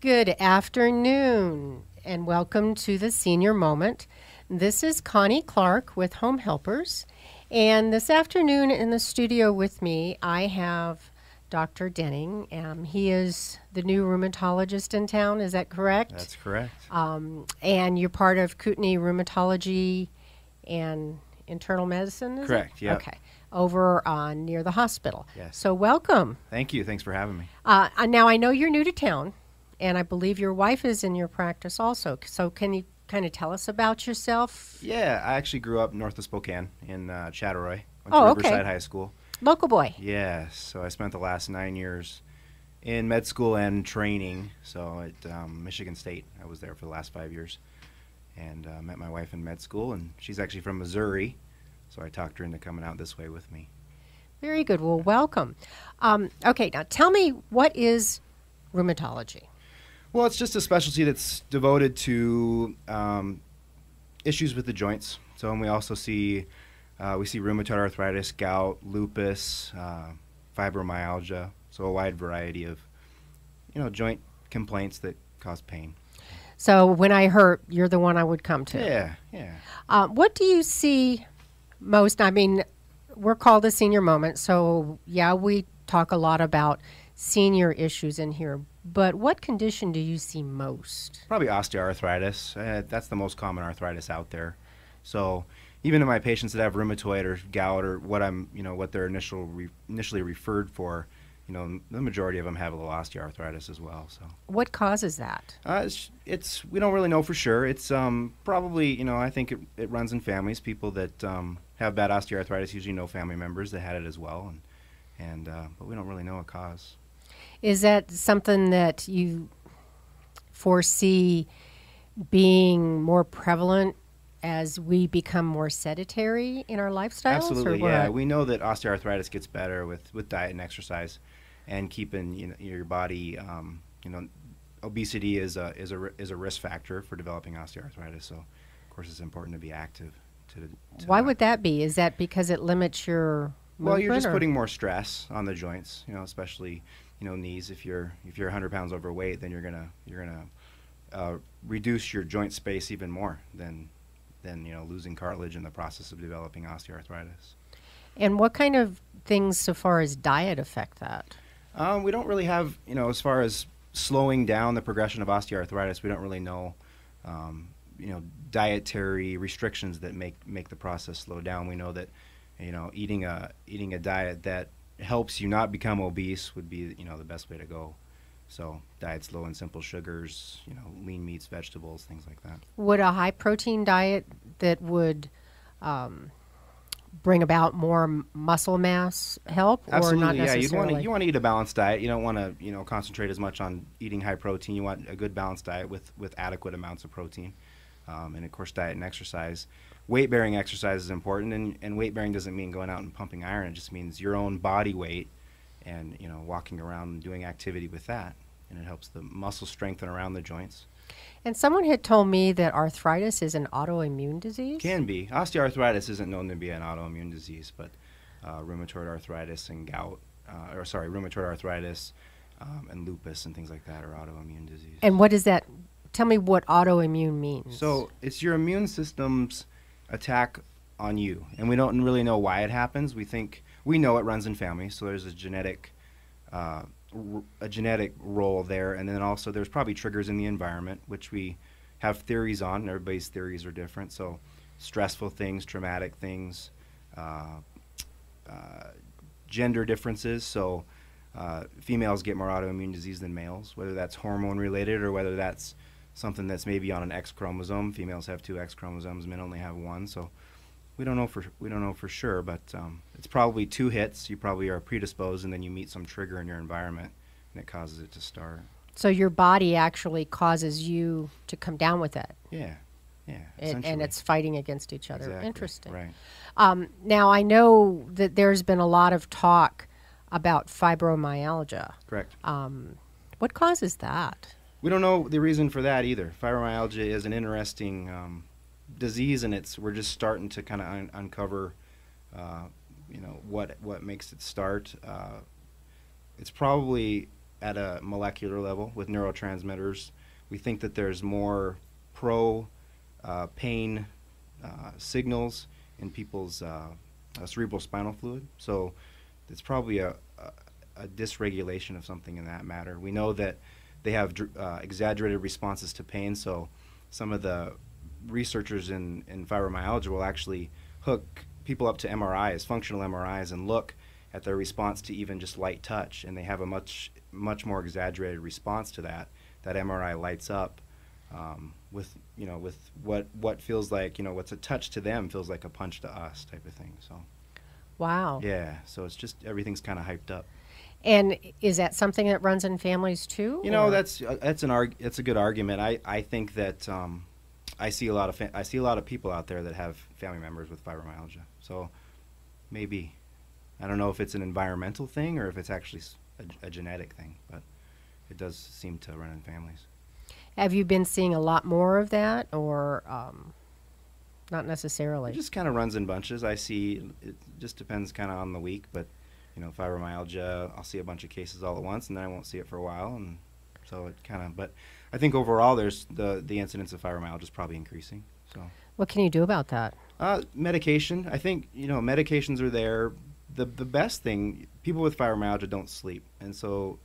Good afternoon, and welcome to the Senior Moment. This is Connie Clark with Home Helpers, and this afternoon in the studio with me, I have Dr. Dinning. Um, he is the new rheumatologist in town, is that correct? That's correct. Um, and you're part of Kootenai Rheumatology and Internal Medicine? Correct, yep. Okay, over uh, near the hospital. Yes. So, welcome. Thank you. Thanks for having me. Uh, uh, now I know you're new to town, and I believe your wife is in your practice also. So can you kind of tell us about yourself? Yeah, I actually grew up north of Spokane in uh, Chattaroy. Went Oh, to okay. Riverside High School. Local boy. Yes, so I spent the last nine years in med school and training. So at um, Michigan State, I was there for the last five years, and uh, met my wife in med school. And she's actually from Missouri, so I talked her into coming out this way with me. Very good. Well, welcome. Um, okay, now tell me what is rheumatology? Well, it's just a specialty that's devoted to um, issues with the joints. So, and we also see uh, we see rheumatoid arthritis, gout, lupus, uh, fibromyalgia. So, a wide variety of you know joint complaints that cause pain. So when I hurt, you're the one I would come to. Yeah, yeah. Uh, what do you see most? I mean, we're called a senior moment, so yeah, we talk a lot about senior issues in here. But what condition do you see most? Probably osteoarthritis. Uh, that's the most common arthritis out there. So, even in my patients that have rheumatoid or gout or what I'm, you know, what they're initial re- initially referred for, you know, the majority of them have a little osteoarthritis as well. So. What causes that? Uh, it's, it's we don't really know for sure. It's um, probably you know I think it, it runs in families. People that um, have bad osteoarthritis usually know family members that had it as well, and and uh, but we don't really know a cause. Is that something that you foresee being more prevalent as we become more sedentary in our lifestyles? Absolutely, or yeah. We know that osteoarthritis gets better with, with diet and exercise, and keeping you know, your body. Um, you know, obesity is a is a is a risk factor for developing osteoarthritis. So, of course, it's important to be active. To, to Why would that be? Is that because it limits your Well, you're just or- putting more stress on the joints, you know, especially you know knees. If you're if you're 100 pounds overweight, then you're gonna you're gonna uh, reduce your joint space even more than than you know losing cartilage in the process of developing osteoarthritis. And what kind of things, so far as diet, affect that? Um, we don't really have you know as far as slowing down the progression of osteoarthritis, we don't really know. Um, you know, dietary restrictions that make make the process slow down. We know that, you know, eating a eating a diet that helps you not become obese would be you know the best way to go. So diets low in simple sugars, you know, lean meats, vegetables, things like that. Would a high protein diet that would um, bring about more muscle mass help, Absolutely, or not yeah. You want necessarily? to you want to eat a balanced diet. You don't want to you know concentrate as much on eating high protein. You want a good balanced diet with with adequate amounts of protein, um, and of course diet and exercise. Weight bearing exercise is important, and, and weight bearing doesn't mean going out and pumping iron. It just means your own body weight, and you know walking around and doing activity with that, and it helps the muscle strengthen around the joints. and someone had told me that arthritis is an autoimmune disease. Can be osteoarthritis isn't known to be an autoimmune disease, but uh, rheumatoid arthritis and gout, uh, or sorry, rheumatoid arthritis um, and lupus and things like that are autoimmune disease. and what does that? Tell me what autoimmune means. so it's your immune system's attack on you, and we don't really know why it happens. We think we know it runs in families, so there's a genetic. Uh, a genetic role there, and then also there's probably triggers in the environment, which we have theories on. and Everybody's theories are different. So, stressful things, traumatic things, uh, uh, gender differences. So, uh, females get more autoimmune disease than males, whether that's hormone related or whether that's something that's maybe on an X chromosome. Females have two X chromosomes, men only have one. So, we don't know for we don't know for sure, but um, it's probably two hits. You probably are predisposed, and then you meet some trigger in your environment, and it causes it to start. So your body actually causes you to come down with it, Yeah, yeah. and, and it's fighting against each other. Exactly, Interesting. Right. Um, now I know that there's been a lot of talk about fibromyalgia. Correct. Um, what causes that? We don't know the reason for that either. Fibromyalgia is an interesting um, disease, and it's we're just starting to kind of un- uncover, uh, you know, what what makes it start. Uh, it's probably at a molecular level with neurotransmitters. We think that there's more pro uh, pain uh, signals in people's uh, uh, cerebral spinal fluid. So it's probably a, a, a, dysregulation of something in that matter. We know that they have uh, exaggerated responses to pain. So some of the researchers in, in fibromyalgia will actually hook people up to MRIs, functional MRIs, and look at their response to even just light touch, and they have a much much more exaggerated response to that. That MRI lights up um, with you know with what what feels like you know what's a touch to them feels like a punch to us type of thing. So. Wow. Yeah. So it's just everything's kind of hyped up. And is that something that runs in families too? You know, or? that's uh, that's an arg- it's a good argument. I, I think that um, I see a lot of fa- I see a lot of people out there that have family members with fibromyalgia. So maybe I don't know if it's an environmental thing or if it's actually a, a genetic thing, but it does seem to run in families. Have you been seeing a lot more of that, or um, not necessarily? It just kind of runs in bunches. I see. It just depends kind of on the week, but you know, fibromyalgia, I'll see a bunch of cases all at once, and then I won't see it for a while, and so it kind of. But I think overall, there's the the incidence of fibromyalgia is probably increasing. So. What can you do about that? Uh, medication. I think you know medications are there. The the best thing people with fibromyalgia don't sleep, and so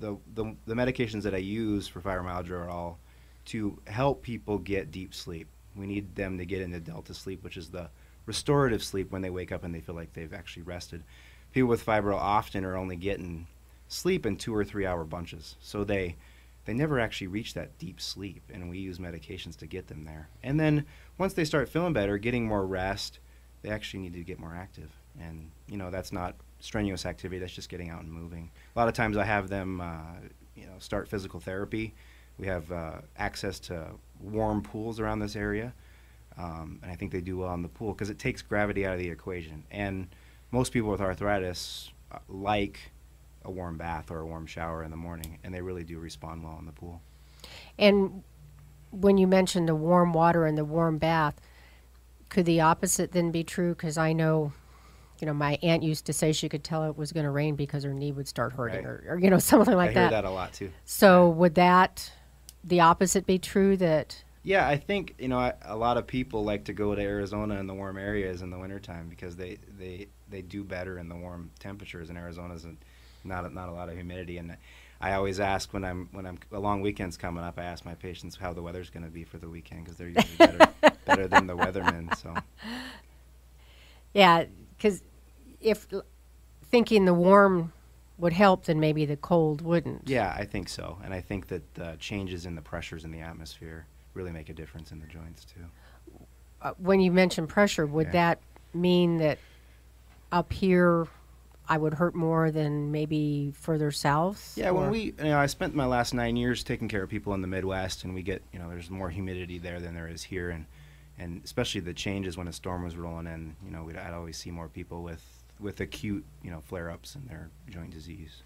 the, the, the medications that I use for fibromyalgia are all to help people get deep sleep. We need them to get into delta sleep, which is the restorative sleep when they wake up and they feel like they've actually rested. People with fibro often are only getting sleep in two or three hour bunches, so they they never actually reach that deep sleep, and we use medications to get them there. And then once they start feeling better, getting more rest, they actually need to get more active, and you know that's not strenuous activity. That's just getting out and moving. A lot of times I have them, uh, you know, start physical therapy. We have uh, access to warm pools around this area, um, and I think they do well in the pool because it takes gravity out of the equation. And most people with arthritis uh, like a warm bath or a warm shower in the morning, and they really do respond well in the pool. And when you mentioned the warm water and the warm bath, could the opposite then be true? Because I know you know, my aunt used to say she could tell it was going to rain because her knee would start hurting, right. or, or, you know, something like I that. I hear that a lot too. So yeah. would that, the opposite, be true? That yeah, I think you know a lot of people like to go to Arizona in the warm areas in the wintertime because they they they do better in the warm temperatures. In Arizona and Arizona's not not a lot of humidity. And I always ask when I'm when I'm a long weekend's coming up. I ask my patients how the weather's going to be for the weekend because they're usually better better than the weathermen. So yeah, because if thinking the warm would help, then maybe the cold wouldn't. Yeah, I think so, and I think that uh, changes in the pressures in the atmosphere really make a difference in the joints too. Uh, when you mention pressure, would yeah. that mean that up here I would hurt more than maybe further south? Yeah, or? when we, you know, I spent my last nine years taking care of people in the Midwest, and we get, you know, there's more humidity there than there is here, and and especially the changes when a storm was rolling in, you know, I'd always see more people with with acute, you know, flare-ups in their joint disease.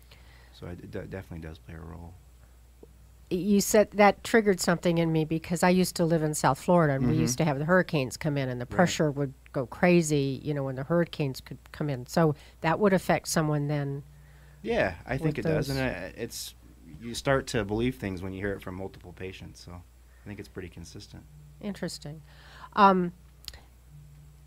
So it, it definitely does play a role. You said that triggered something in me because I used to live in South Florida and mm-hmm. we used to have the hurricanes come in and the pressure right. would go crazy, you know, when the hurricanes could come in. So that would affect someone then. Yeah, I think it those. does, and it's you start to believe things when you hear it from multiple patients. So I think it's pretty consistent. Interesting. Um,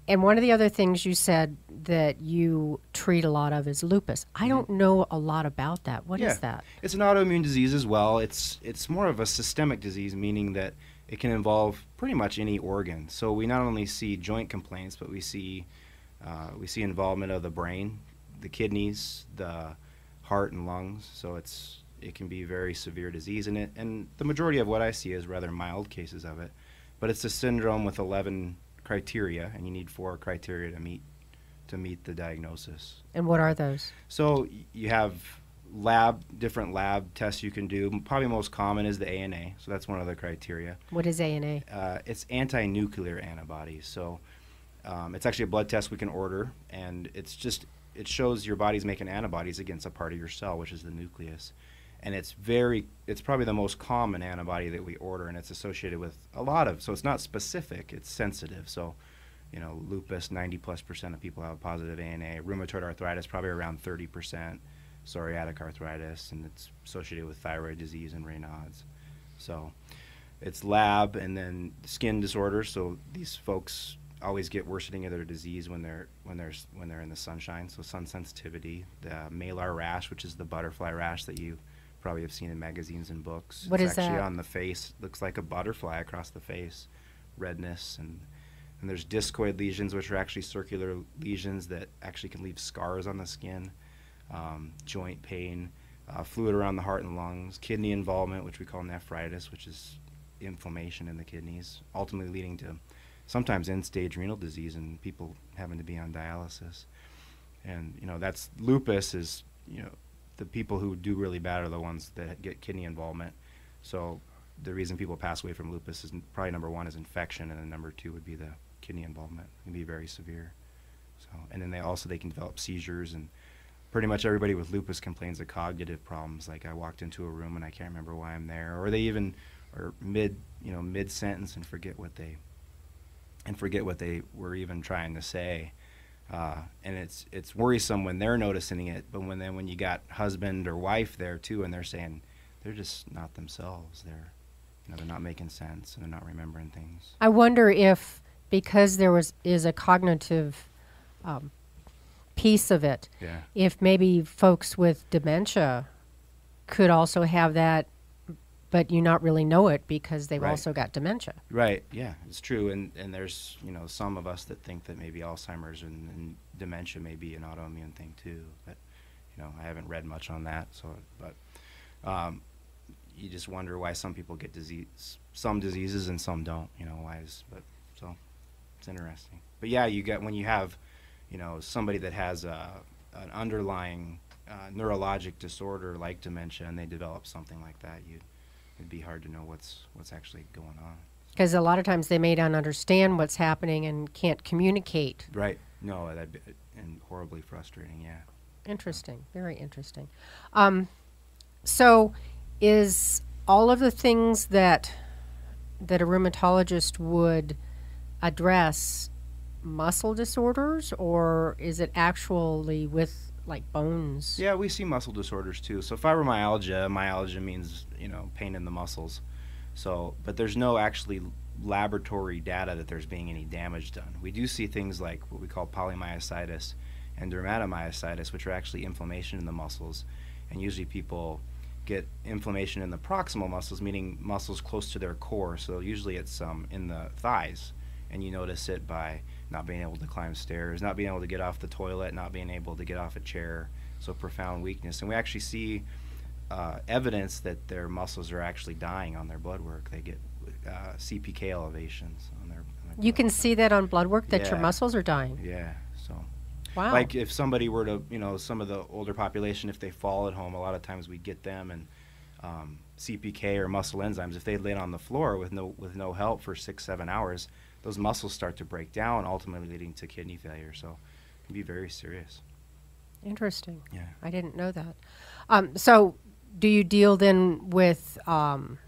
and one of the other things you said that you treat a lot of is lupus. I mm-hmm. don't know a lot about that. What yeah. is that? It's an autoimmune disease as well. It's it's more of a systemic disease, meaning that it can involve pretty much any organ. So we not only see joint complaints, but we see uh, we see involvement of the brain, the kidneys, the heart and lungs. So it's it can be very severe disease, and it and the majority of what I see is rather mild cases of it. But it's a syndrome with 11 criteria, and you need four criteria to meet to meet the diagnosis. And what are those? So you have lab different lab tests you can do. Probably most common is the ANA. So that's one of the criteria. What is ANA? Uh, it's anti-nuclear antibodies. So um, it's actually a blood test we can order, and it's just it shows your body's making antibodies against a part of your cell, which is the nucleus and it's very it's probably the most common antibody that we order and it's associated with a lot of so it's not specific it's sensitive so you know lupus 90 plus percent of people have positive ana rheumatoid arthritis probably around 30 percent psoriatic arthritis, and it's associated with thyroid disease and Raynaud's. So it's lab and then skin disorders. So these folks always get worsening of their disease when they're when they're when they're in the sunshine. So sun sensitivity, the malar rash, which is the butterfly rash that you probably have seen in magazines and books. What it's is actually that? on the face. Looks like a butterfly across the face, redness and and there's discoid lesions, which are actually circular lesions that actually can leave scars on the skin, um, joint pain, uh, fluid around the heart and lungs, kidney involvement, which we call nephritis, which is inflammation in the kidneys, ultimately leading to sometimes end-stage renal disease and people having to be on dialysis. And you know that's lupus is you know the people who do really bad are the ones that get kidney involvement. So the reason people pass away from lupus is probably number one is infection, and then number two would be the kidney involvement. It can be very severe. So and then they also they can develop seizures and pretty much everybody with lupus complains of cognitive problems. Like I walked into a room and I can't remember why I'm there, or they even are mid you know mid sentence and forget what they and forget what they were even trying to say. Uh, and it's it's worrisome when they're noticing it, but when then when you got husband or wife there too, and they're saying they're just not themselves. They're you know they're not making sense and they're not remembering things. I wonder if because there was is a cognitive um, piece of it, Yeah. if maybe folks with dementia could also have that, but you not really know it because they've Right. also got dementia. Right. Yeah, it's true. And and there's you know some of us that think that maybe Alzheimer's and, and dementia may be an autoimmune thing too. But you know I haven't read much on that. So but um, you just wonder why some people get disease, some diseases and some don't. You know why is but so it's interesting. But yeah, you get when you have you know somebody that has a an underlying uh, neurologic disorder like dementia and they develop something like that, you it'd be hard to know what's what's actually going on. Because a lot of times they may not understand what's happening and can't communicate. Right. No, that'd be and horribly frustrating. Yeah. Interesting. Very interesting. Um, so, is all of the things that that a rheumatologist would address muscle disorders, or is it actually with like bones? Yeah, we see muscle disorders too. So fibromyalgia, myalgia means you know pain in the muscles. So, but there's no actually laboratory data that there's being any damage done. We do see things like what we call polymyositis and dermatomyositis, which are actually inflammation in the muscles, and usually people get inflammation in the proximal muscles, meaning muscles close to their core. So usually it's um, in the thighs, and you notice it by not being able to climb stairs, not being able to get off the toilet, not being able to get off a chair. So profound weakness, and we actually see uh, evidence that their muscles are actually dying on their blood work. They get uh, CPK elevations on their. On their You can see that on blood work that your muscles are dying. Yeah. So. Wow. Like if somebody were to, you know, some of the older population, if they fall at home, a lot of times we get them and um, CPK or muscle enzymes. If they laid on the floor with no with no help for six seven hours, those muscles start to break down, ultimately leading to kidney failure. So it can be very serious. Interesting. Yeah. I didn't know that. Um, so, do you deal then with um,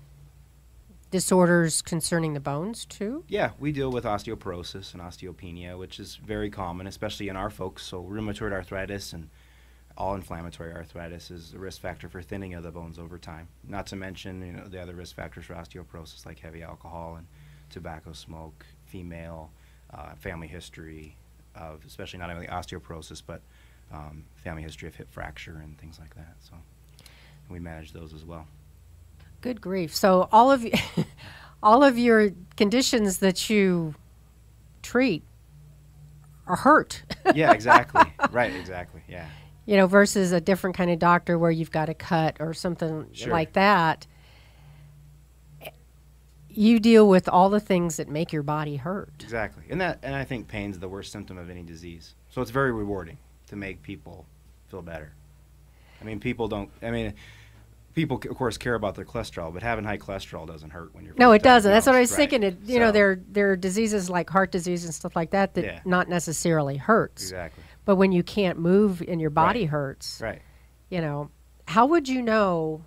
disorders concerning the bones too? Yeah, we deal with osteoporosis and osteopenia, which is very common, especially in our folks. So rheumatoid arthritis and all inflammatory arthritis is a risk factor for thinning of the bones over time. Not to mention, you know, the other risk factors for osteoporosis like heavy alcohol and tobacco smoke, female, uh, family history of, especially not only osteoporosis, but um, family history of hip fracture and things like that. So we manage those as well. Good grief! So all of all of your conditions that you treat are hurt. Yeah, exactly. right, exactly. Yeah. you know, versus a different kind of doctor where you've got a cut or something Sure. like that. You deal with all the things that make your body hurt. Exactly, and that and I think pain's the worst symptom of any disease. So it's very rewarding to make people feel better. I mean, people don't. I mean, people of course care about their cholesterol, but having high cholesterol doesn't hurt when you're. No, it doesn't. That's what I was diagnosed. thinking. It, you know, there there are diseases like heart disease and stuff like that that Yeah. not necessarily hurts. exactly But when you can't move and your body Right. hurts, right. you know, how would you know?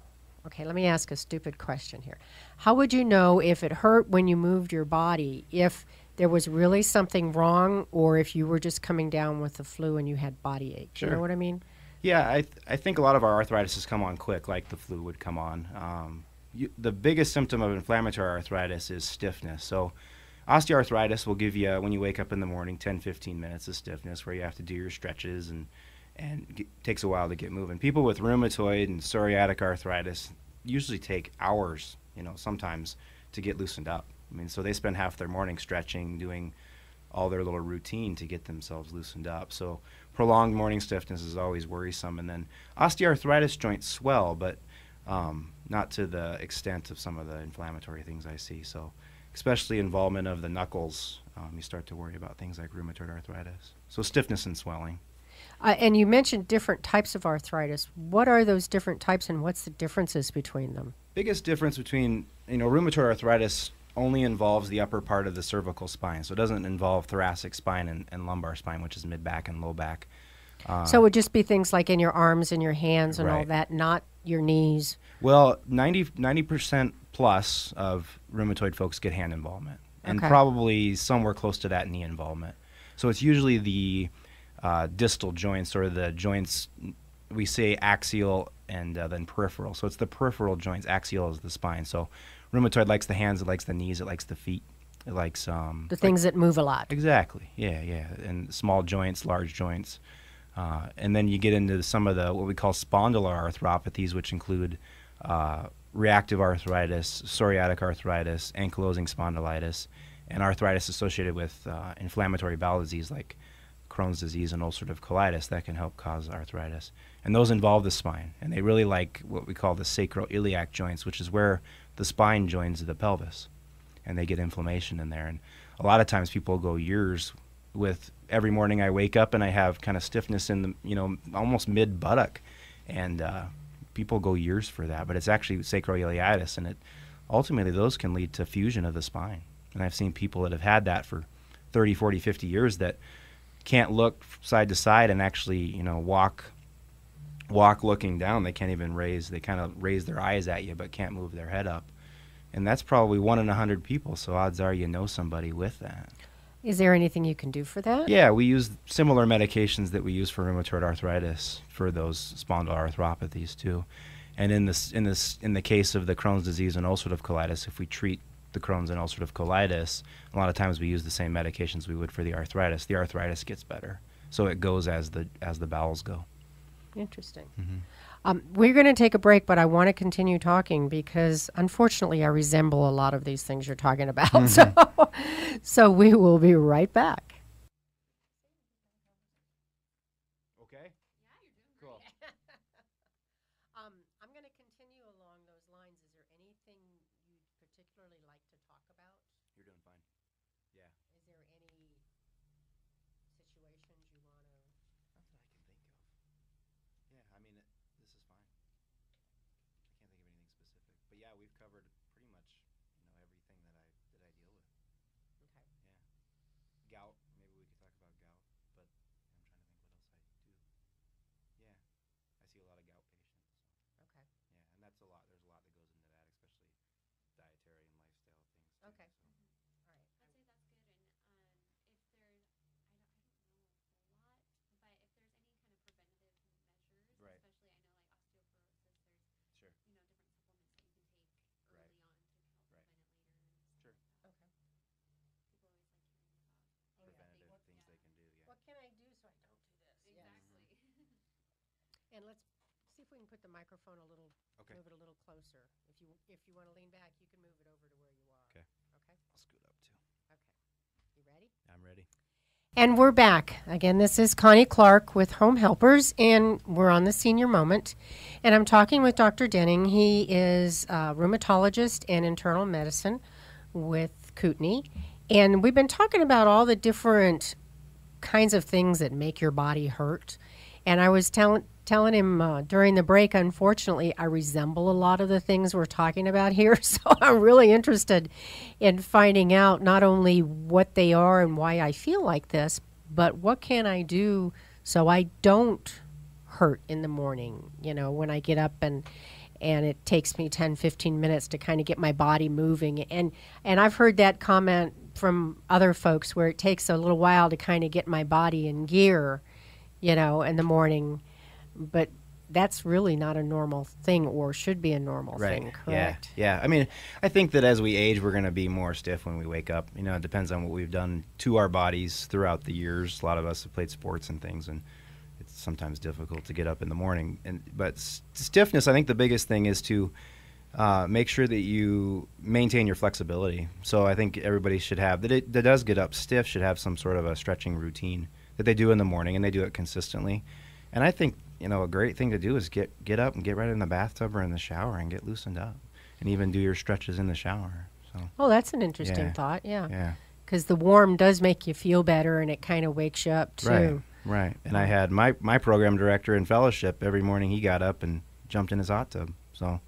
Okay, let me ask a stupid question here. How would you know if it hurt when you moved your body if there was really something wrong or if you were just coming down with the flu and you had body ache? You know what I mean? Yeah, I, th- I think a lot of our arthritis has come on quick, like the flu would come on. Um, you, the biggest symptom of inflammatory arthritis is stiffness. So, osteoarthritis will give you, when you wake up in the morning, 10, 15 minutes of stiffness where you have to do your stretches and, and it takes a while to get moving. People with rheumatoid and psoriatic arthritis usually take hours, you know, sometimes to get loosened up. I mean, so they spend half their morning stretching, doing all their little routine to get themselves loosened up. So prolonged morning stiffness is always worrisome. And then osteoarthritis joints swell, but um, not to the extent of some of the inflammatory things I see. So especially involvement of the knuckles, um, you start to worry about things like rheumatoid arthritis. So stiffness and swelling. Uh, and you mentioned different types of arthritis. What are those different types, and what's the differences between them? Biggest difference between you know rheumatoid arthritis only involves the upper part of the cervical spine, so it doesn't involve thoracic spine and, and lumbar spine, which is mid back and low back. Uh, so it would just be things like in your arms and your hands and right. all that, not your knees. Well, 90 percent plus of rheumatoid folks get hand involvement, and Okay. probably somewhere close to that knee involvement. So it's usually the uh, distal joints or the joints we say axial and uh, then peripheral. So it's the peripheral joints. Axial is the spine. So rheumatoid likes the hands, it likes the knees, it likes the feet, it likes um, The things that move a lot. Exactly. Yeah, yeah. And small joints, large joints. Uh, and then you get into some of the what we call spondyloarthropathies, which include uh, reactive arthritis, psoriatic arthritis, ankylosing spondylitis, and arthritis associated with uh, inflammatory bowel disease like Crohn's disease and ulcerative colitis that can help cause arthritis. And those involve the spine. And they really like what we call the sacroiliac joints, which is where the spine joins the pelvis. And they get inflammation in there. And a lot of times people go years with every morning I wake up and I have kind of stiffness in the, you know, almost mid buttock. And uh, people go years for that. But it's actually sacroiliitis. And it ultimately, those can lead to fusion of the spine. And I've seen people that have had that for 30, 40, 50 years that can't look side to side and actually, you know, walk walk looking down. They can't even raise. They kind of raise their eyes at you, but can't move their head up. And that's probably one in a hundred people. So odds are you know somebody with that. Is there anything you can do for that? Yeah, we use similar medications that we use for rheumatoid arthritis for those spondyloarthropathies too. And in this in this in the case of the Crohn's disease and ulcerative colitis, if we treat the Crohn's and ulcerative colitis, a lot of times we use the same medications we would for the arthritis. The arthritis gets better, so it goes as the as the bowels go. Interesting. Mm-hmm. Um, we're going to take a break, but I want to continue talking because unfortunately I resemble a lot of these things you're talking about. So, so we will be right back. Okay. Cool. Um, I'm going to continue along those lines. Is there anything you'd particularly like to talk about? You're doing fine. Yeah. Is there any situations you want to? Not that I can think of. Yeah, I mean, it, this is fine. I can't think of anything specific, but yeah, we've covered pretty much, you know, everything that I that I deal with. Okay. Yeah. Gout, maybe we could talk about gout, but I'm trying to think what else I do. Yeah, I see a lot of gout patients. So. Okay. Yeah, and that's a lot. There's a lot that goes into that, especially dietary and lifestyle things. Too, Okay. So. All right. I'd say that's good. And um, if there's, I don't, I don't know a whole lot, but if there's any kind of preventative measures, Right. especially I know like osteoporosis, there's Sure. you know different supplements that you can take Right. early on to help Right. prevent it later. And stuff Sure. like that. Okay. People always like hearing about. Oh, yeah, things Preventative that things yeah. they can do. Yeah. What can I do so I don't do this? Yes. Exactly. And let's see if we can put the microphone a little, Okay. move it a little closer. If you if you want to lean back, you can move it over to where you are. Okay. Okay. I'll scoot up too. Okay. You ready? I'm ready. And we're back. Again, this is Connie Clark with Home Helpers, and we're on the senior moment. And I'm talking with Dr. Dinning. He is a rheumatologist and internal medicine with Kootenai. And we've been talking about all the different kinds of things that make your body hurt. And I was telling telling him uh, during the break, unfortunately, I resemble a lot of the things we're talking about here. So I'm really interested in finding out not only what they are and why I feel like this, but what can I do so I don't hurt in the morning, you know, when I get up and and it takes me 10 15 minutes to kind of get my body moving and and I've heard that comment from other folks where it takes a little while to kind of get my body in gear, you know, in the morning but that's really not a normal thing or should be a normal thing, correct? Yeah. Yeah. I mean, I think that as we age, we're going to be more stiff when we wake up. You know, it depends on what we've done to our bodies throughout the years. A lot of us have played sports and things, and it's sometimes difficult to get up in the morning. And but stiffness, I think the biggest thing is to uh, make sure that you maintain your flexibility. So I think everybody should have that. It that does get up stiff should have some sort of a stretching routine that they do in the morning, and they do it consistently. And I think you know a great thing to do is get get up and get right in the bathtub or in the shower and get loosened up, and even do your stretches in the shower. So Oh, that's an interesting Yeah. thought. Yeah. yeah. Because the warm does make you feel better and it kind of wakes you up too. Right, right. And I had my, my program director in fellowship every morning. He got up and jumped in his hot tub. So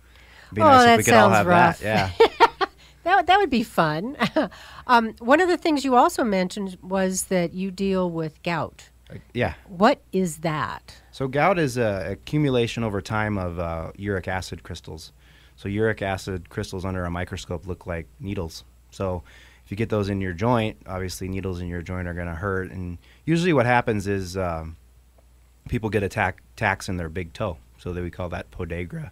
it'd be Oh, nice that if we could all sounds have rough. that. Yeah, That, would- that would be fun. um, one of the things you also mentioned was that you deal with gout. yeah. What is that? So gout is a accumulation over time of uh, uric acid crystals. So uric acid crystals under a microscope look like needles. So if you get those in your joint, obviously needles in your joint are going to hurt. And usually what happens is um, people get attack attacks in their big toe. So that we call that podagra.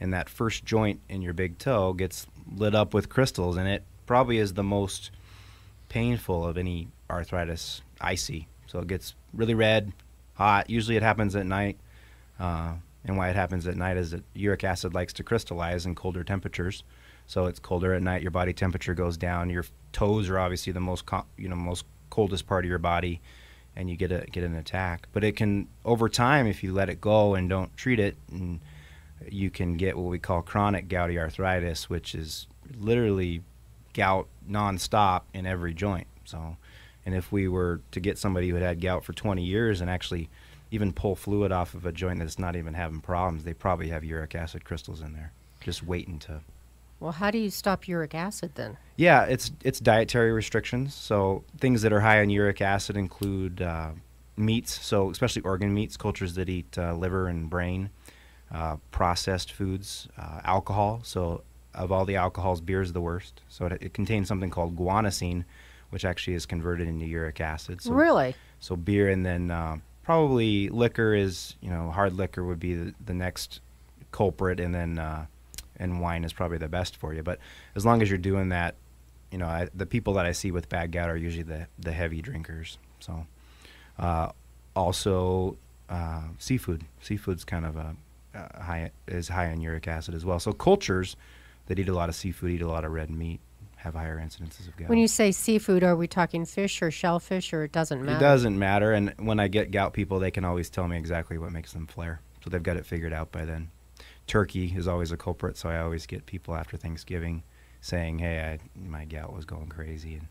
And that first joint in your big toe gets lit up with crystals, and it probably is the most painful of any arthritis I see. So it gets really red, hot. Usually it happens at night. Uh, and why it happens at night is that uric acid likes to crystallize in colder temperatures. So it's colder at night. Your body temperature goes down. Your toes are obviously the most you know most coldest part of your body, and you get a get an attack. But it can over time if you let it go and don't treat it, and you can get what we call chronic gouty arthritis, which is literally gout nonstop in every joint. So, and if we were to get somebody who had had gout for 20 years and actually even pull fluid off of a joint that's not even having problems, they probably have uric acid crystals in there, just waiting to. Well, how do you stop uric acid then? Yeah, it's it's dietary restrictions. So things that are high in uric acid include uh, meats, so especially organ meats, cultures that eat uh, liver and brain, uh, processed foods, uh, alcohol. So of all the alcohols, beer is the worst. So it, it contains something called guanosine, which actually is converted into uric acid. So really? so beer and then uh, probably liquor is you know hard liquor would be the, the next culprit and then uh, and wine is probably the best for you. But as long as you're doing that, you know I, the people that I see with bad gout are usually the the heavy drinkers. So uh, also uh, seafood. Seafood's kind of a, a high is high in uric acid as well. So cultures that eat a lot of seafood, eat a lot of red meat, have higher incidences of gout. When you say seafood, are we talking fish or shellfish or it doesn't matter? It doesn't matter. And when I get gout people, they can always tell me exactly what makes them flare. So they've got it figured out by then. Turkey is always a culprit, so I always get people after Thanksgiving saying, "Hey, I, my gout was going crazy," and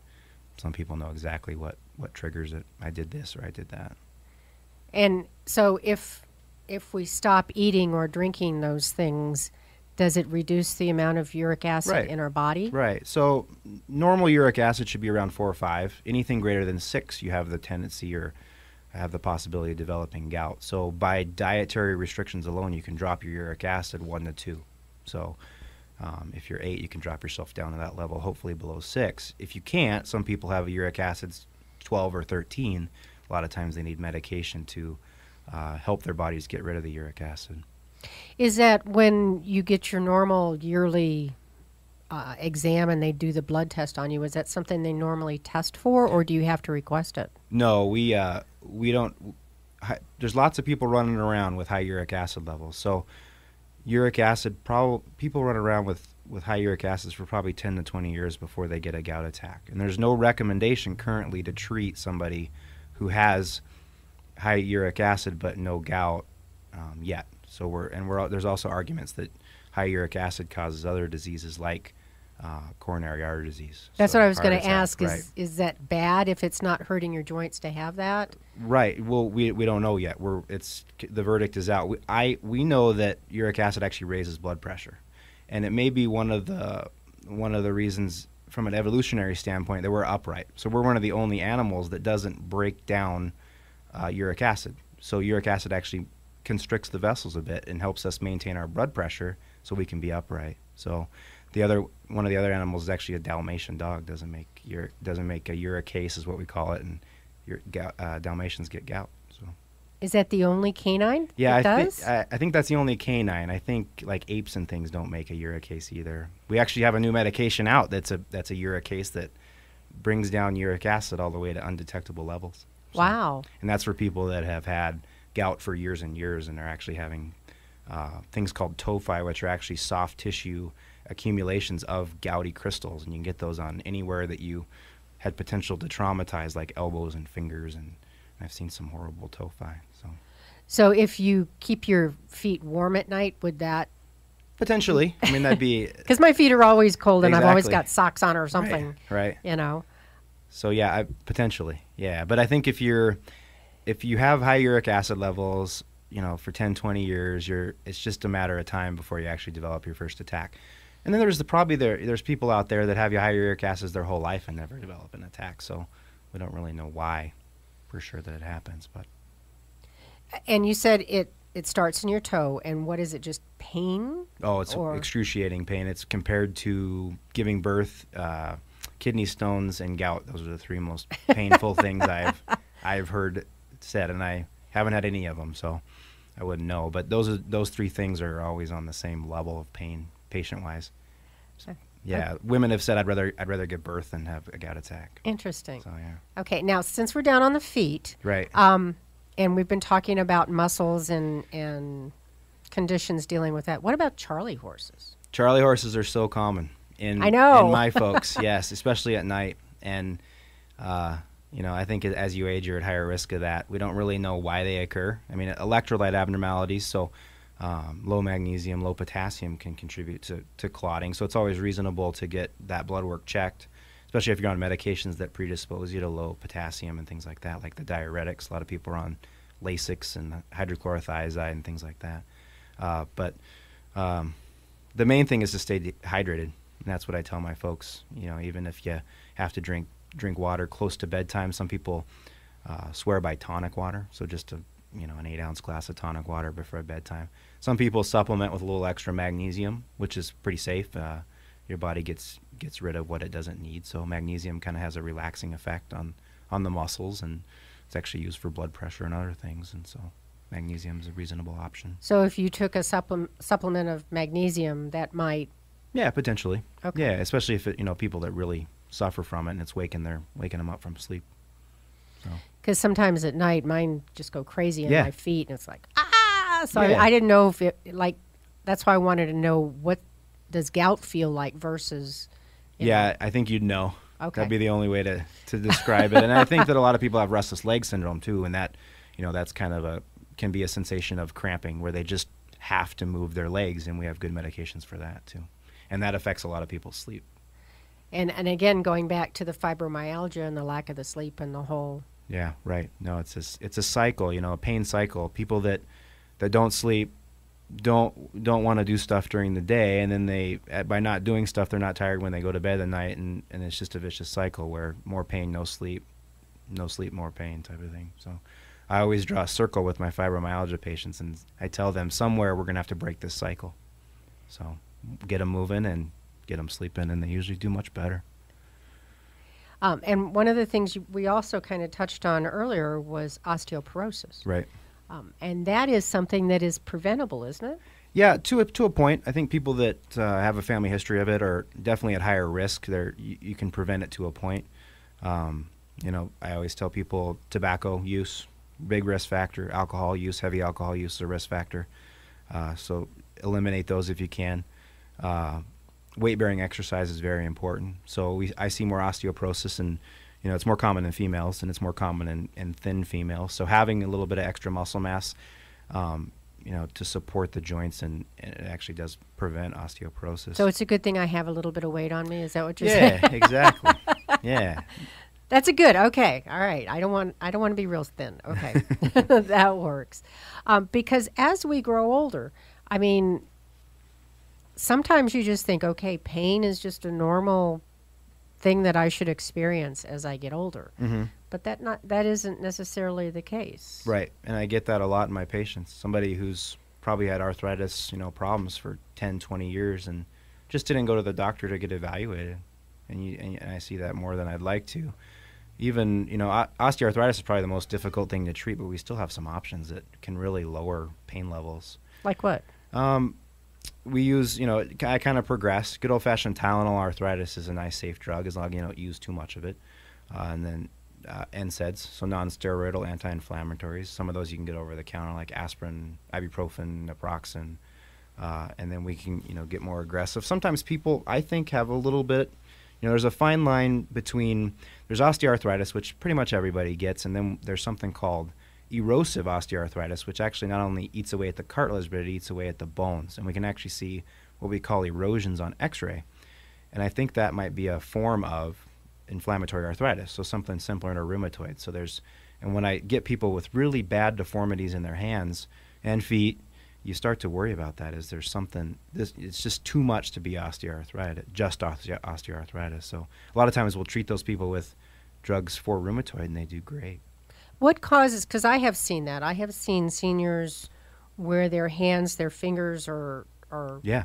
some people know exactly what what triggers it. I did this or I did that. And so if if we stop eating or drinking those things, does it reduce the amount of uric acid Right. in our body? Right. So normal uric acid should be around four or five. Anything greater than six, you have the tendency or have the possibility of developing gout. So by dietary restrictions alone, you can drop your uric acid one to two. So um, if you're eight, you can drop yourself down to that level, hopefully below six. If you can't, some people have uric acids 12 or 13. A lot of times they need medication to uh, help their bodies get rid of the uric acid. Is that when you get your normal yearly uh, exam and they do the blood test on you? Is that something they normally test for, or do you have to request it? No, we uh, we don't. There's lots of people running around with high uric acid levels. So, uric acid, probably people run around with with high uric acids for probably 10 to 20 years before they get a gout attack. And there's no recommendation currently to treat somebody who has high uric acid but no gout um, yet. So we're and we're there's also arguments that high uric acid causes other diseases like uh, coronary artery disease. That's So what I was going to ask. right. Is is that bad if it's not hurting your joints to have that? Right. Well, we we don't know yet. We're it's the verdict is out. We, I we know that uric acid actually raises blood pressure, and it may be one of the one of the reasons from an evolutionary standpoint that we're upright. So we're one of the only animals that doesn't break down uh, uric acid. So uric acid actually constricts the vessels a bit and helps us maintain our blood pressure so we can be upright. So the other one of the other animals is actually a Dalmatian dog. Doesn't make your doesn't make a uricase is what we call it, and your uh, Dalmatians get gout. So Is that the only canine? Yeah, that I does? think I, I think that's the only canine. I think like apes and things don't make a uricase either. We actually have a new medication out that's a that's a uricase that brings down uric acid all the way to undetectable levels. So- wow. and that's for people that have had gout for years and years and they're actually having uh, things called tophi, which are actually soft tissue accumulations of gouty crystals, and you can get those on anywhere that you had potential to traumatize, like elbows and fingers, and I've seen some horrible tophi. So So if you keep your feet warm at night, would that? potentially, I mean that'd be Because my feet are always cold, and I've always got socks on or something. right. You know. So yeah, I, potentially, yeah. But I think if you're, if you have high uric acid levels, you know, for 10, 20 years, you're, it's just a matter of time before you actually develop your first attack. And then there's the probably there, there's people out there that have high uric acids their whole life and never develop an attack. So we don't really know why, for sure that it happens. But And you said it it starts in your toe, and what is it? Just pain? oh, it's Or- excruciating pain. It's compared to giving birth, uh, kidney stones, and gout. Those are the three most painful things I've I've heard said, and I haven't had any of them, so I wouldn't know. But those are those three things are always on the same level of pain, patient wise. Okay. Yeah, women have said I'd rather I'd rather give birth than have a gout attack. Interesting. So yeah, Okay, now since we're down on the feet, right. um, and we've been talking about muscles and and conditions dealing with that. What about Charlie horses? Charlie horses are so common in I know. in my folks, yes, especially at night. And uh, you know, I think as you age, you're at higher risk of that. We don't really know why they occur. I mean, electrolyte abnormalities, so um, low magnesium, low potassium can contribute to, to clotting. So it's always reasonable to get that blood work checked, especially if you're on medications that predispose you to low potassium and things like that, like the diuretics. A lot of people are on Lasix and hydrochlorothiazide and things like that. Uh, but um, the main thing is to stay de- hydrated. And that's what I tell my folks. You know, even if you have to drink drink water close to bedtime, some people uh, swear by tonic water. So just a you know an eight ounce glass of tonic water before bedtime. Some people supplement with a little extra magnesium, which is pretty safe. Uh, your body gets gets rid of what it doesn't need. So magnesium kind of has a relaxing effect on on the muscles, and it's actually used for blood pressure and other things. And so magnesium is a reasonable option. So if you took a supplem- supplement of magnesium, that might Yeah, potentially. Okay. Yeah, especially if it, you know people that really suffer from it and it's waking their waking them up from sleep. because sometimes at night mine just go crazy in Yeah. my feet, and it's like ah. So Yeah. I, I didn't know if it like. That's why I wanted to know what does gout feel like versus. you know, Yeah, I think you'd know. Okay. That'd be the only way to, to describe it. And I think that a lot of people have restless leg syndrome too, and that you know that's kind of a can be a sensation of cramping where they just have to move their legs, and we have good medications for that too, and that affects a lot of people's sleep. And and again, going back to the fibromyalgia and the lack of the sleep and the whole. Yeah, right. No, it's a, it's a cycle, you know, a pain cycle. People that that don't sleep don't don't want to do stuff during the day and then they uh, by not doing stuff they're not tired when they go to bed at night and and it's just a vicious cycle where more pain, no sleep, no sleep, more pain type of thing. So I always draw a circle with my fibromyalgia patients and I tell them somewhere we're going to have to break this cycle. So get them moving and get them sleeping and they usually do much better. Um, and one of the things you, we also kind of touched on earlier was osteoporosis, Right. um, and that is something that is preventable, isn't it? Yeah, to a, to a point. I think people that uh, have a family history of it are definitely at higher risk. There, you, you can prevent it to a point. Um, you know, I always tell people tobacco use, big risk factor. Alcohol use, heavy alcohol use, is a risk factor. Uh, so eliminate those if you can. Uh, weight bearing exercise is very important. So we, I see more osteoporosis and you know it's more common in females and it's more common in, in thin females. So having a little bit of extra muscle mass, um, you know, to support the joints and, and it actually does prevent osteoporosis. So it's a good thing I have a little bit of weight on me. Is that what you're yeah, saying? exactly. Yeah, That's a good. Okay, all right. I don't want. I don't want to be real thin. Okay, that works. Um, because as we grow older, I mean, sometimes you just think, okay, pain is just a normal thing that I should experience as I get older. hmm But that not that isn't necessarily the case. right. And I get that a lot in my patients. Somebody who's probably had arthritis, you know, problems for 10, 20 years and just didn't go to the doctor to get evaluated. And, you, and, and I see that more than I'd like to. even you know osteoarthritis is probably the most difficult thing to treat, but we still have some options that can really lower pain levels. Like what? Um, we use, you know, I kind of progress. Good old fashioned Tylenol arthritis is a nice, safe drug as long as you don't use too much of it. Uh, and then uh, NSAIDs, so non steroidal anti inflammatories. Some of those you can get over the counter, like aspirin, ibuprofen, naproxen. Uh, and then we can, you know, get more aggressive. Sometimes people, I think, have a little bit, you know, there's a fine line between, there's osteoarthritis, which pretty much everybody gets, and then there's something called erosive osteoarthritis, which actually not only eats away at the cartilage, but it eats away at the bones. And we can actually see what we call erosions on x ray. And I think that might be a form of inflammatory arthritis, so something simpler to rheumatoid. So there's, and when I get people with really bad deformities in their hands and feet, you start to worry about that. Is there something? This it's just too much to be osteoarthritis, just osteo- osteoarthritis. So a lot of times we'll treat those people with drugs for rheumatoid, and they do great. What causes? Because I have seen that. I have seen seniors where their hands, their fingers are are Yeah,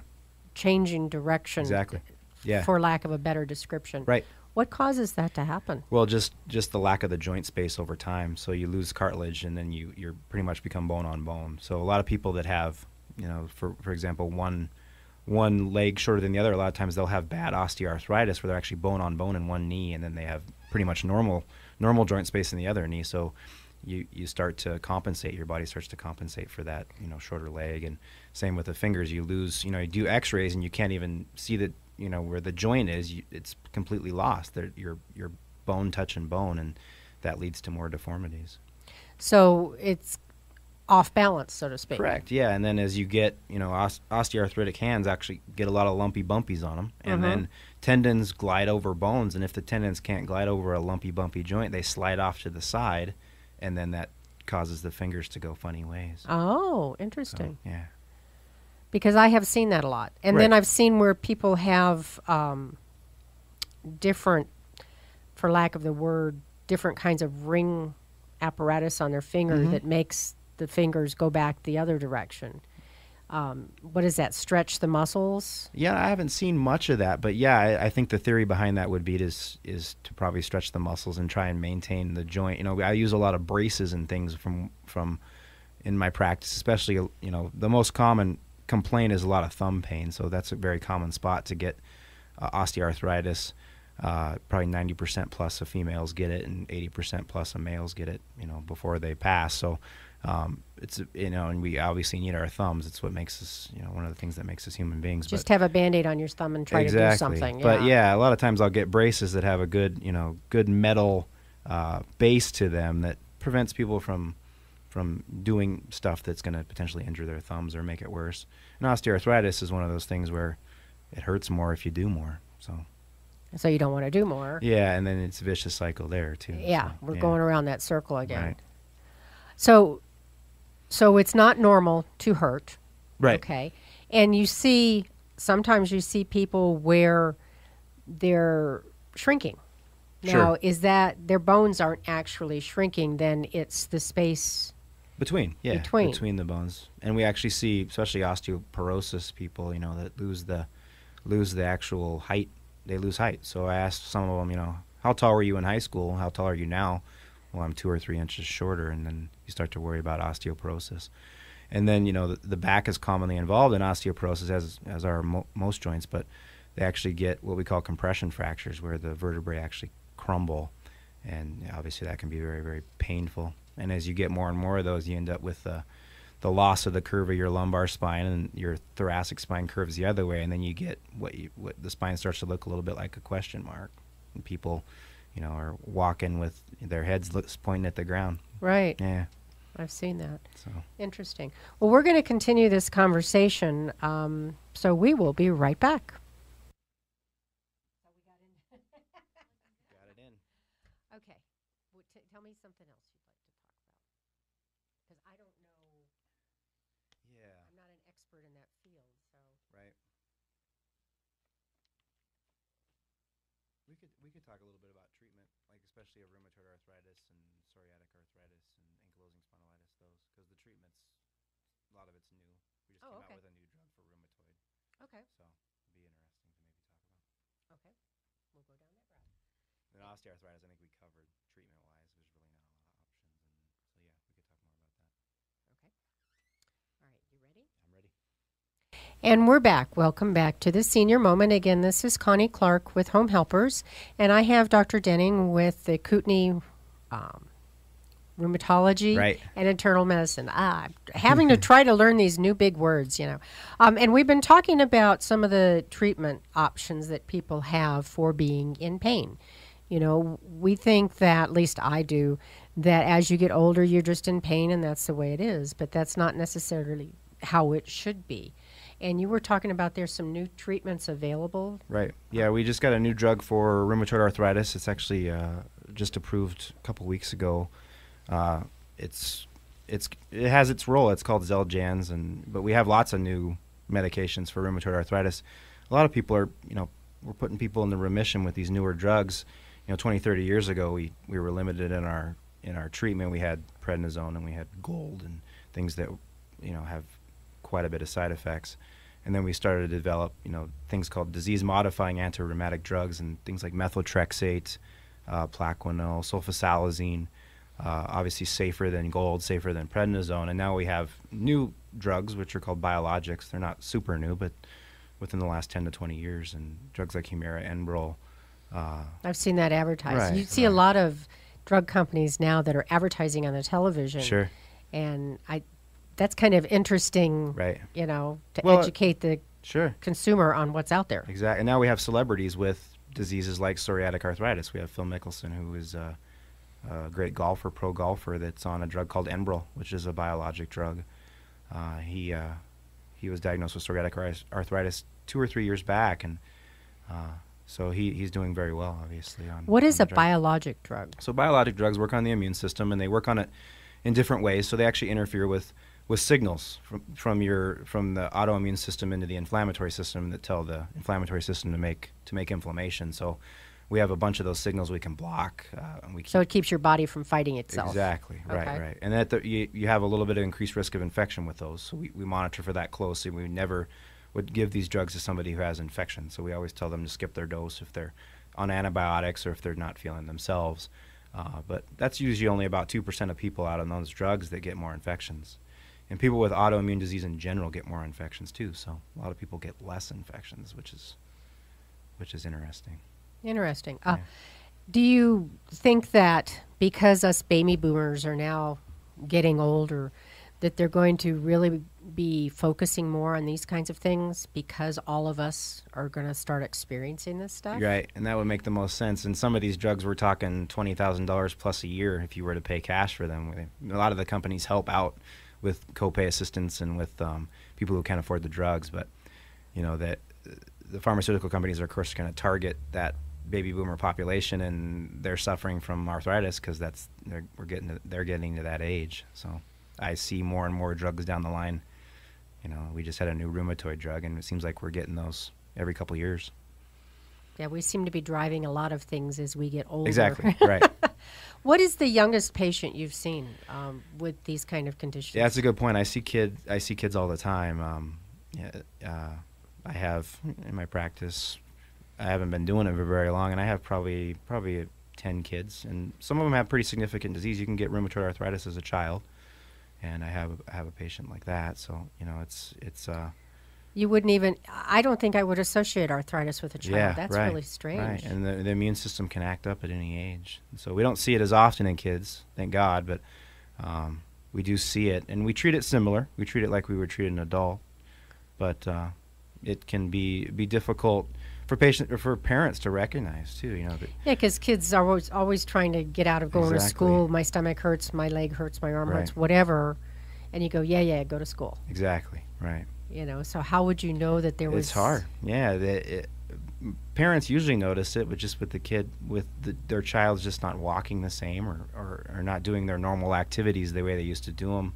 changing direction. exactly. Yeah, For lack of a better description. right. What causes that to happen? Well, just just the lack of the joint space over time. So you lose cartilage, and then you you're pretty much become bone on bone. So a lot of people that have, you know, for for example, one one leg shorter than the other, a lot of times they'll have bad osteoarthritis where they're actually bone on bone in one knee, and then they have pretty much normal normal joint space in the other knee. So you you start to compensate. Your body starts to compensate for that, you know, shorter leg, and same with the fingers. You lose, you know, you do X-rays and you can't even see that, you know, where the joint is. You, it's completely lost. They're, your your bone touching bone, and that leads to more deformities. So it's off balance, so to speak. Correct. Yeah, and then as you get, you know, os- osteoarthritic hands actually get a lot of lumpy bumpies on them, and Mhm. then tendons glide over bones, and if the tendons can't glide over a lumpy bumpy joint, they slide off to the side, and then that causes the fingers to go funny ways. Oh, So, interesting. yeah. Because I have seen that a lot, and then I've seen where people have um, different, for lack of the word, different kinds of ring apparatus on their finger Mhm. that makes the fingers go back the other direction. Um, does that? Stretch the muscles. Yeah, I haven't seen much of that, but yeah, I, I think the theory behind that would be to, s- is to probably stretch the muscles and try and maintain the joint. You know, I use a lot of braces and things from from in my practice, especially you know the most common complaint is a lot of thumb pain, so that's a very common spot to get uh, osteoarthritis. Uh, probably 90% plus of females get it, and 80% plus of males get it. You know, before they pass. So um, it's you know, and we obviously need our thumbs. It's what makes us, you know, one of the things that makes us human beings. but- Just have a band-aid on your thumb and try to do something. but yeah, a lot of times I'll get braces that have a good, you know, good metal uh, base to them that prevents people from from doing stuff that's going to potentially injure their thumbs or make it worse. And osteoarthritis is one of those things where it hurts more if you do more. So So you don't want to do more. yeah, and then it's a vicious cycle there too. Yeah, so, we're yeah. going around that circle again. Right. So, so it's not normal to hurt. Right. Okay. And you see, sometimes you see people where they're shrinking. Now, Sure. is that their bones aren't actually shrinking? Then it's the space. Between, yeah, Between. between the bones, and we actually see, especially osteoporosis people, you know, that lose the lose the actual height. They lose height. So I asked some of them, you know, how tall were you in high school? How tall are you now? Well, I'm two or three inches shorter, and then you start to worry about osteoporosis. And then you know the, the back is commonly involved in osteoporosis, as as are mo- most joints, but they actually get what we call compression fractures, where the vertebrae actually crumble, and obviously that can be very very painful. And as you get more and more of those, you end up with the the loss of the curve of your lumbar spine, and your thoracic spine curves the other way, and then you get what you what the spine starts to look a little bit like a question mark. And people, you know, are walking with their heads pointing at the ground. Right. Yeah. I've seen that. So Interesting. Well, we're going to continue this conversation. Um, so we will be right back. got it in. Okay. Well, t- tell me something else you'd like to talk about. Because I don't know. Yeah. I'm not an expert in that field. So. Right. We could we could talk a little bit about treatment, like especially of rheumatoid arthritis and psoriatic arthritis and ankylosing spondylitis, those because the treatments, a lot of it's new. We just Oh, came okay. out with a new drug for rheumatoid, Okay. so it'd be interesting to maybe talk about. Okay. We'll go down that route. And osteoarthritis, I think we covered treatment wise. There's really not a lot of options. And so, yeah, we could talk more about that. Okay. All right, you ready? I'm ready. And we're back. Welcome back to the senior moment. Again, this is Connie Clark with Home Helpers, and I have Dr. Dinning with the Kootenai um, Rheumatology Right. and Internal Medicine. Ah, having to try to learn these new big words, you know. Um, and we've been talking about some of the treatment options that people have for being in pain. You know, we think that, at least I do, that as you get older, you're just in pain and that's the way it is. But that's not necessarily how it should be. And you were talking about there's some new treatments available. Right. Yeah, we just got a new drug for rheumatoid arthritis. It's actually uh, just approved a couple weeks ago. Uh, it's it's it has its role. It's called Xeljanz, and but we have lots of new medications for rheumatoid arthritis. A lot of people are, you know, we're putting people into remission with these newer drugs. You know, 20, 30 years ago, we, we were limited in our in our treatment. We had prednisone and we had gold and things that, you know, have quite a bit of side effects. And then we started to develop, you know, things called disease-modifying anti-rheumatic drugs and things like methotrexate, uh, plaquenil, sulfasalazine, uh, obviously safer than gold, safer than prednisone. And now we have new drugs, which are called biologics. They're not super new, but within the last 10 to 20 years, and drugs like Humira, Enbrel. Uh, I've seen that advertised. Right, you see a lot of drug companies now that are advertising on the television. sure, And I that's kind of interesting, right, you know, to Well, educate the sure. consumer on what's out there. Exactly. And now we have celebrities with diseases like psoriatic arthritis. We have Phil Mickelson, who is a, a great golfer, pro golfer, that's on a drug called Enbrel, which is a biologic drug. Uh, he uh, he was diagnosed with psoriatic arthritis two or three years back, and uh, so he, he's doing very well, obviously. On What is on a drug. biologic drug? So biologic drugs work on the immune system, and they work on it in different ways. So they actually interfere with, with signals from, from your from the autoimmune system into the inflammatory system that tell the inflammatory system to make to make inflammation. So we have a bunch of those signals we can block, uh, and we So it keeps your body from fighting itself. Exactly. Right. Okay. Right. And that the, you, you have a little bit of increased risk of infection with those. So we, we monitor for that closely. We never would give these drugs to somebody who has infection. So we always tell them to skip their dose if they're on antibiotics or if they're not feeling themselves. Uh, but that's usually only about two percent of people out on those drugs that get more infections. And people with autoimmune disease in general get more infections too. So a lot of people get less infections, which is which is interesting. Interesting. Uh, Yeah. Do you think that because us baby boomers are now getting older, that they're going to really be focusing more on these kinds of things because all of us are going to start experiencing this stuff? Right, and that would make the most sense. And some of these drugs, we're talking twenty thousand dollars plus a year if you were to pay cash for them. A lot of the companies help out with copay assistance and with um, people who can't afford the drugs, but you know that uh, the pharmaceutical companies are of course going to target that baby boomer population, and they're suffering from arthritis because that's they're, we're getting to, they're getting to that age. So I see more and more drugs down the line. You know, we just had a new rheumatoid drug, and it seems like we're getting those every couple years. Yeah, we seem to be driving a lot of things as we get older. Exactly. right. what is the youngest patient you've seen um, with these kind of conditions? Yeah, that's a good point. I see kid. I see kids all the time. Um, yeah, uh, I have in my practice. I haven't been doing it for very long, and I have probably probably ten kids, and some of them have pretty significant disease. You can get rheumatoid arthritis as a child, and I have I have a patient like that. So you know, it's it's uh, You wouldn't even. I don't think I would associate arthritis with a child. yeah, That's right, really strange. Right, and the, the immune system can act up at any age. So we don't see it as often in kids, thank God, but um, we do see it, and we treat it similar. We treat it like we would treat an adult, but uh, it can be be difficult for patient or for parents to recognize too. You know, that, Yeah, because kids are always always trying to get out of going to school. My stomach hurts, my leg hurts, my arm hurts, whatever, and you go, yeah, yeah, go to school. exactly right. You know, so how would you know that there was? It's hard. Yeah, the, it, parents usually notice it, but just with the kid, with the, their child's just not walking the same or, or, or not doing their normal activities the way they used to do them.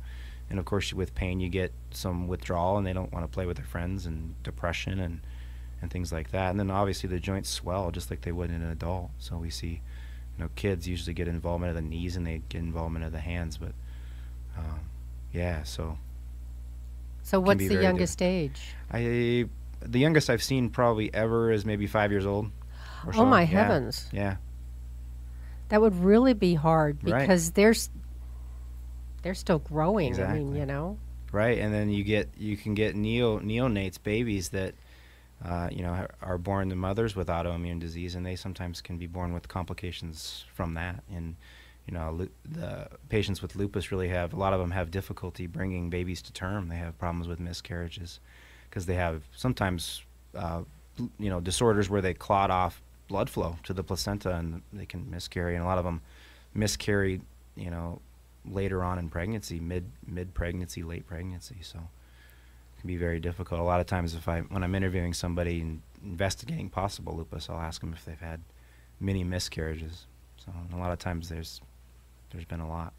And of course, with pain, you get some withdrawal, and they don't want to play with their friends, and depression, and and things like that. And then obviously the joints swell just like they would in an adult. So we see, you know, kids usually get involvement of the knees, and they get involvement of the hands. But um, yeah, so So what's the youngest age? I the youngest I've seen probably ever is maybe five years old. Oh so. my Yeah. heavens! Yeah, That would really be hard because they're they're still growing. I mean, Exactly. you know. right? And then you get you can get neo neonates babies that uh, you know are born to mothers with autoimmune disease, and they sometimes can be born with complications from that. And you know, the patients with lupus really have a lot of them have difficulty bringing babies to term. They have problems with miscarriages because they have sometimes uh, you know disorders where they clot off blood flow to the placenta and they can miscarry, and a lot of them miscarry. You know, later on in pregnancy, mid mid pregnancy, late pregnancy. So can be very difficult. A lot of times, if I when I'm interviewing somebody and investigating possible lupus, I'll ask them if they've had many miscarriages. So a lot of times there's there's been a lot.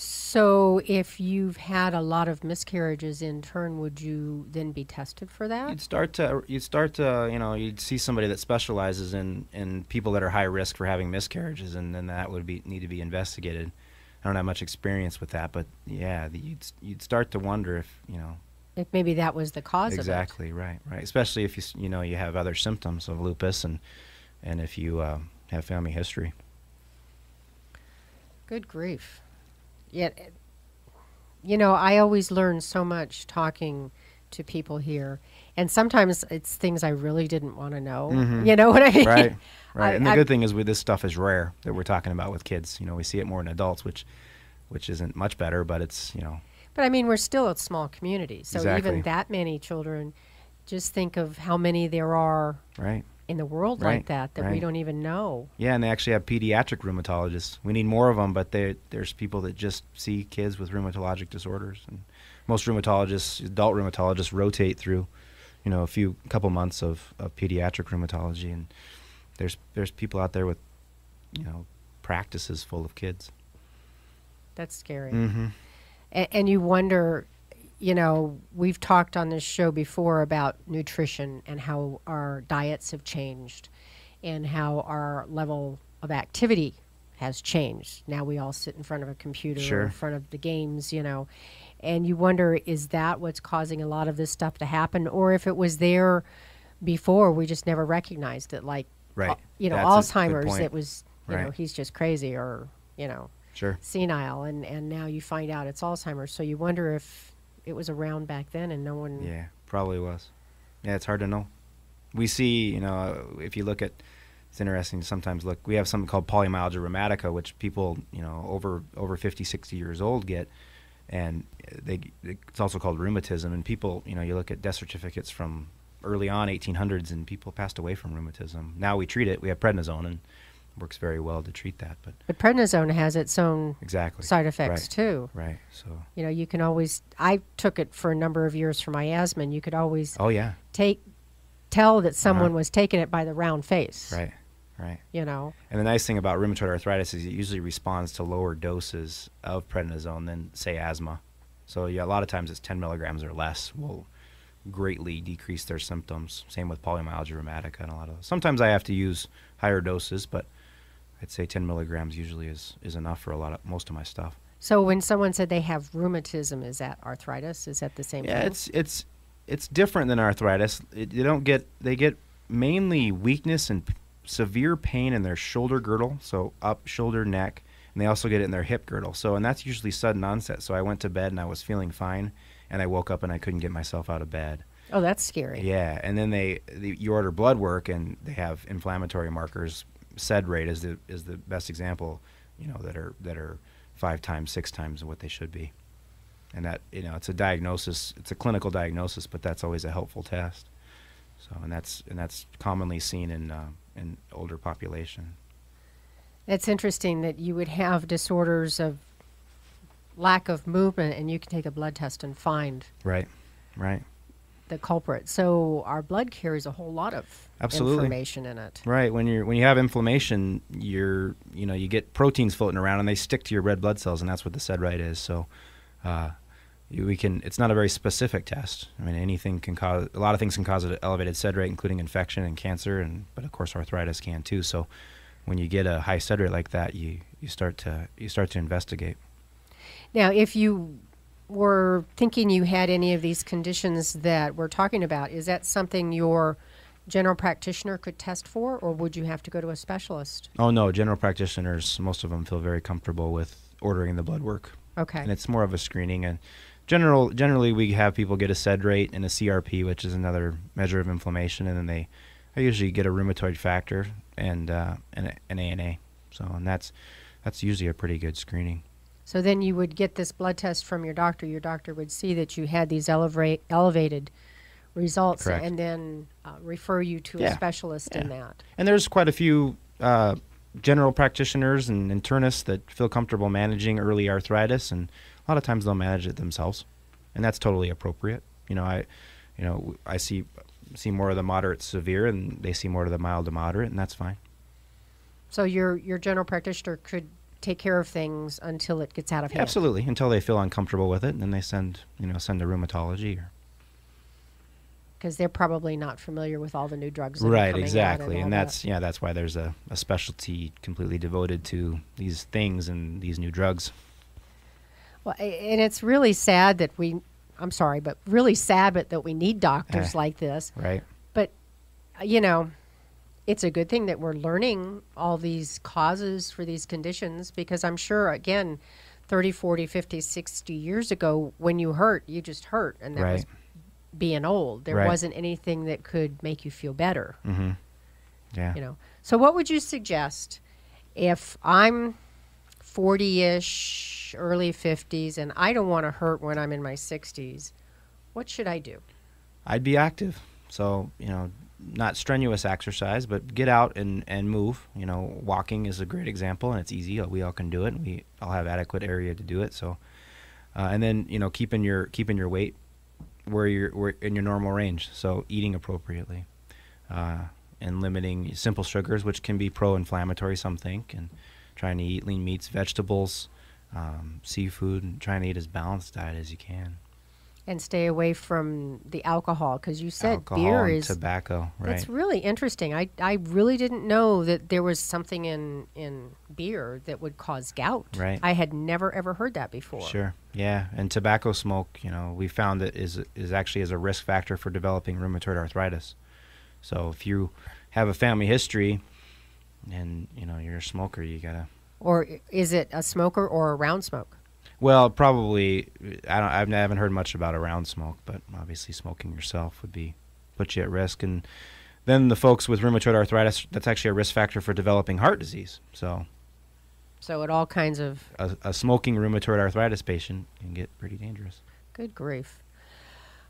So, if you've had a lot of miscarriages in turn, would you then be tested for that? You'd start to you'd start to you know you'd see somebody that specializes in in people that are high risk for having miscarriages, and then that would be need to be investigated. I don't have much experience with that, but yeah, the, you'd you'd start to wonder if you know If maybe that was the cause exactly right right especially if you you know you have other symptoms of lupus and and if you uh, have family history. Good grief. Yet, you know, I always learn so much talking to people here, and sometimes it's things I really didn't want to know. You know what I mean? Mm-hmm. right right I- and the I- good thing is with this stuff is rare that we're talking about with kids you know we see it more in adults which which isn't much better but it's you know But I mean, we're still a small community, so Exactly. even that many children. Just think of how many there are right in the world like Right, that that we don't even know. yeah and they actually have pediatric rheumatologists we need more of them but they, there's people that just see kids with rheumatologic disorders and most rheumatologists adult rheumatologists rotate through you know a few couple months of, of pediatric rheumatology and there's there's people out there with you know practices full of kids That's scary. mm-hmm. A- and you wonder, you know, we've talked on this show before about nutrition and how our diets have changed and how our level of activity has changed. Now we all sit in front of a computer or Sure. in front of the games, you know. And you wonder is that what's causing a lot of this stuff to happen or if it was there before we just never recognized it like Right. uh, you know That's Alzheimer's it was you know he's just crazy or you know sure senile and and now you find out it's alzheimer's so you wonder if it was around back then and no one Yeah, probably was. Yeah, it's hard to know. We see, you know, uh, if you look at, it's interesting to sometimes look, we have something called polymyalgia rheumatica, which people, you know, over over 50, 60 years old get, and they it's also called rheumatism. And people, you know, you look at death certificates from early on 1800s, and people passed away from rheumatism. Now we treat it. We have prednisone, and works very well to treat that. But but prednisone has its own exactly side effects right, too Right. So. you know you can always i took it for a number of years for my asthma and you could always Oh yeah. take tell that someone Uh-huh. was taking it by the round face Right. Right. you know And the nice thing about rheumatoid arthritis is it usually responds to lower doses of prednisone than, say, asthma. So yeah, a lot of times it's 10 milligrams or less will greatly decrease their symptoms. Same with polymyalgia rheumatica and a lot of those. Sometimes I have to use higher doses, but I'd say 10 milligrams usually is, is enough for a lot of most of my stuff. so when someone said they have rheumatism is that arthritis is that the same Yeah, thing it's it's it's different than arthritis. It, you don't get they get mainly weakness and severe pain in their shoulder girdle, so up shoulder neck, and they also get it in their hip girdle. So and that's usually sudden onset. So I went to bed and I was feeling fine, and I woke up and I couldn't get myself out of bed. oh that's scary Yeah, and then they, the you order blood work and they have inflammatory markers. SED rate is the is the best example, you know, that are that are five times, six times what they should be, and that you know it's a diagnosis, it's a clinical diagnosis, but that's always a helpful test. So and that's and that's commonly seen in uh, in older population. It's interesting that you would have disorders of lack of movement and you can take a blood test and find Right, right, the culprit. So our blood carries a whole lot of Absolutely. information in it. right. When you're when you have inflammation, you're you know you get proteins floating around and they stick to your red blood cells, and that's what the SED rate is. So. Uh, we can it's not a very specific test i mean anything can cause a lot of things can cause an elevated sed rate including infection and cancer and but of course arthritis can too so when you get a high sed rate like that you you start to you start to investigate Now, if you were thinking you had any of these conditions that we're talking about, is that something your general practitioner could test for, or would you have to go to a specialist? Oh no, general practitioners, most of them feel very comfortable with ordering the blood work, Okay. and it's more of a screening. And general, generally, we have people get a SED rate and a CRP, which is another measure of inflammation, and then they, I usually get a rheumatoid factor and uh, and an ANA. So, and that's that's usually a pretty good screening. So then you would get this blood test from your doctor. Your doctor would see that you had these elevate, elevated results Correct. and then uh, refer you to a Yeah. specialist in that. And there's quite a few uh, general practitioners and internists that feel comfortable managing early arthritis, and a lot of times they'll manage it themselves, and that's totally appropriate. You know, I, you know, I see see more of the moderate severe, and they see more of the mild to moderate, and that's fine. So your your general practitioner could take care of things until it gets out of hand. Absolutely, until they feel uncomfortable with it, and then they send you know send to rheumatology or Because they're probably not familiar with all the new drugs. That right exactly, and that. that's yeah that's why there's a, a specialty completely devoted to these things and these new drugs. Well, and it's really sad that we. I'm sorry, but really sad, but that we need doctors Eh. like this. Right. But uh, you know, it's a good thing that we're learning all these causes for these conditions because I'm sure again 30, 40, 50, 60 years ago when you hurt, you just hurt and that was being old. There Right. wasn't anything that could make you feel better, Mm-hmm. Yeah. you know. So what would you suggest if I'm 40ish, early 50s and I don't want to hurt when I'm in my 60s? What should I do? I'd be active. So, you know, not strenuous exercise, but get out and, and move. You know, walking is a great example, and it's easy. We all can do it. And we all have adequate area to do it. So, uh, and then you know, keeping your keeping your weight where you're where in your normal range. So, eating appropriately, uh, and limiting simple sugars, which can be pro-inflammatory. Some think, and trying to eat lean meats, vegetables, um, seafood, and trying to eat as balanced diet as you can. And stay away from the alcohol because you said Alcohol beer is tobacco, right? That's really interesting. I, I really didn't know that there was something in, in beer that would cause gout. Right. I had never ever heard that before. Sure. Yeah, and tobacco smoke, you know, we found that is is actually as a risk factor for developing rheumatoid arthritis. So if you have a family history, and you know you're a smoker, you gotta. Or is it a smoker or a round smoke? Well, probably I don't. I've- I haven't heard much about around smoke, but obviously smoking yourself would be put you at risk. And then the folks with rheumatoid arthritis, that's actually a risk factor for developing heart disease. So So it all kinds of a, a smoking rheumatoid arthritis patient can get pretty dangerous. good grief.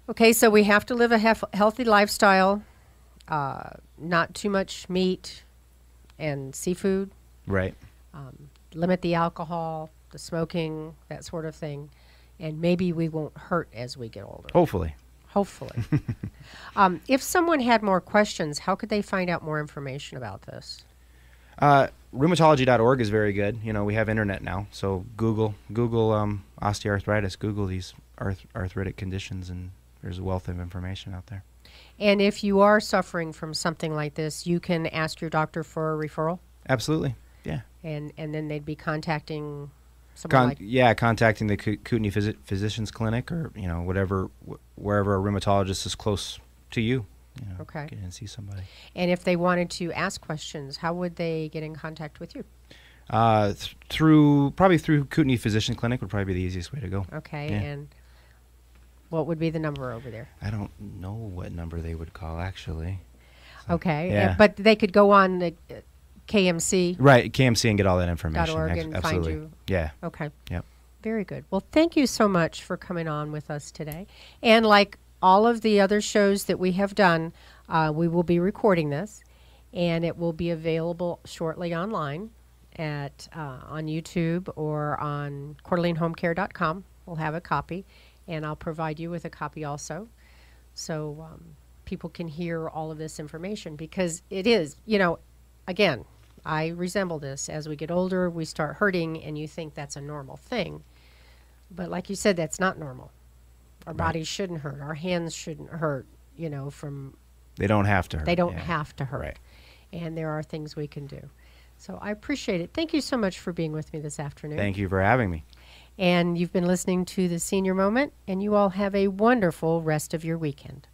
Okay, so we have to live a hef- healthy lifestyle, uh, not too much meat and seafood, Right. limit the alcohol, the smoking, that sort of thing, and maybe we won't hurt as we get older. Hopefully. Hopefully. um, if someone had more questions, how could they find out more information about this? Uh, rheumatology.org is very good. You know, we have internet now, so Google Google um, osteoarthritis, Google these arth- arthritic conditions, and there's a wealth of information out there. And if you are suffering from something like this, you can ask your doctor for a referral, Absolutely, yeah. and, and then they'd be contacting Con- like yeah, contacting the Koo- Kootenai Physi- Physicians Clinic or you know whatever wh- wherever a rheumatologist is close to you. you know, Okay. get in and see somebody. And if they wanted to ask questions, how would they get in contact with you? Uh, th- through probably through Kootenai Physician Clinic would probably be the easiest way to go. Okay, Yeah. and what would be the number over there? I don't know what number they would call actually. Okay, uh, yeah. but they could go on the uh, KMC. Right, KMC and get all that information. org Ex- and find absolutely. you. Yeah. Okay. Yep. Very good. Well, thank you so much for coming on with us today. And like all of the other shows that we have done, uh, we will be recording this, and it will be available shortly online at uh, on YouTube or on QuarterlineHomeCare.com. We'll have a copy, and I'll provide you with a copy also, so um, people can hear all of this information because it is, you know, again, I resemble this. As we get older, we start hurting, and you think that's a normal thing. But like you said, that's not normal. Our Right. bodies shouldn't hurt. Our hands shouldn't hurt, you know, from They don't have to hurt. they don't yeah. have to hurt. Right. And there are things we can do. So I appreciate it. Thank you so much for being with me this afternoon. Thank you for having me. And you've been listening to the Senior Moment, and you all have a wonderful rest of your weekend.